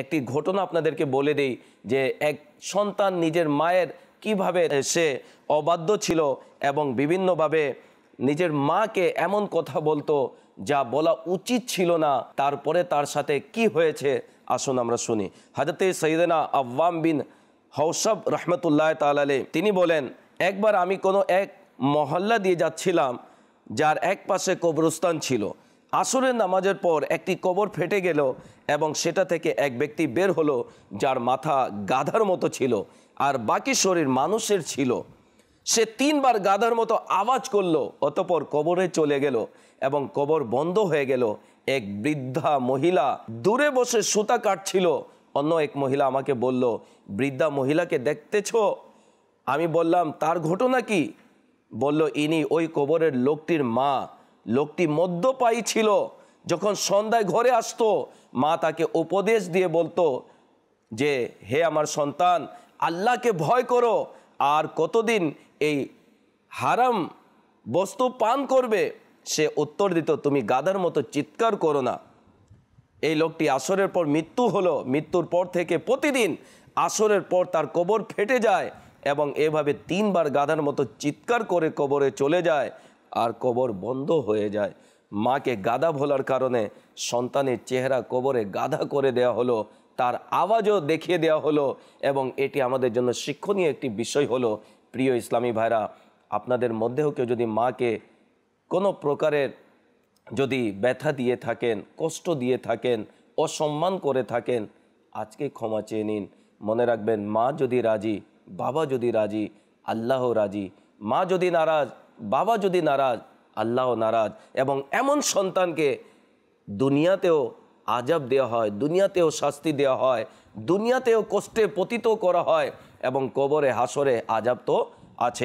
একটি ঘটনা আপনাদেরকে বলে দেই যে এক সন্তান নিজের মায়ের কীভাবে সে অবাধ্য ছিল এবং বিভিন্নভাবে নিজের মাকে এমন কথা বলতো যা বলা উচিত ছিল না, তারপরে তার সাথে কি হয়েছে আসুন আমরা শুনি। হাজরতে সৈয়দনা আব্বাম বিন হৌসব রহমতুল্লাহ তালালে তিনি বলেন, একবার আমি কোনো এক মহল্লা দিয়ে যাচ্ছিলাম, যার এক পাশে কবরস্থান ছিল। আসরের নামাজের পর একটি কবর ফেটে গেল এবং সেটা থেকে এক ব্যক্তি বের হলো, যার মাথা গাধার মতো ছিল আর বাকি শরীর মানুষের ছিল। সে তিনবার গাধার মতো আওয়াজ করল, অতপর কবরে চলে গেল এবং কবর বন্ধ হয়ে গেল। এক বৃদ্ধা মহিলা দূরে বসে সুতা কাটছিল। অন্য এক মহিলা আমাকে বলল, বৃদ্ধা মহিলাকে দেখতেছ? আমি বললাম, তার ঘটনা কি? বলল, ইনি ওই কবরের লোকটির মা। লোকটি মদ্যপায়ী ছিল। যখন সন্ধ্যায় ঘরে আসতো, মা তাকে উপদেশ দিয়ে বলতো যে, হে আমার সন্তান, আল্লাহকে ভয় করো। আর কতদিন এই হারাম বস্তু পান করবে সে উত্তর দিত, তুমি গাধার মতো চিৎকার করো না। এই লোকটি আসরের পর মৃত্যু হলো। মৃত্যুর পর থেকে প্রতিদিন আসরের পর তার কবর ফেটে যায় এবং এভাবে তিনবার গাধার মতো চিৎকার করে কবরে চলে যায়। আর কবর বন্ধ হয়ে যায়। মাকে গাদা ভোলার কারণে সন্তানের চেহারা কবরে গাধা করে দেওয়া হলো, তার আওয়াজও দেখিয়ে দেওয়া হলো এবং এটি আমাদের জন্য শিক্ষণীয় একটি বিষয় হলো। প্রিয় ইসলামী ভাইরা, আপনাদের মধ্যেও কেউ যদি মাকে কোনো প্রকারের যদি ব্যথা দিয়ে থাকেন, কষ্ট দিয়ে থাকেন, অসম্মান করে থাকেন, আজকে ক্ষমা চেয়ে নিন। মনে রাখবেন, মা যদি রাজি, বাবা যদি রাজি, আল্লাহ রাজি। মা যদি নারাজ বাবা যদি নারাজ, আল্লাহ নারাজ এবং এমন সন্তানকে দুনিয়াতেও আজাব দেওয়া হয়, দুনিয়াতেও শাস্তি দেওয়া হয়, দুনিয়াতেও কষ্টে পতিত করা হয় এবং কবরে হাসরে আজাব তো আছে